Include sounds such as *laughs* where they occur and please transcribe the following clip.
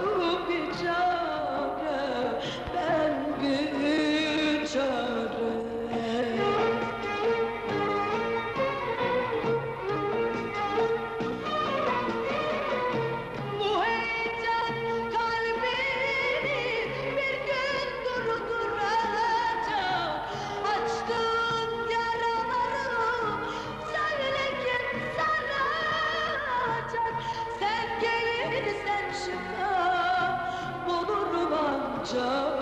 Woo! *laughs* Georgia.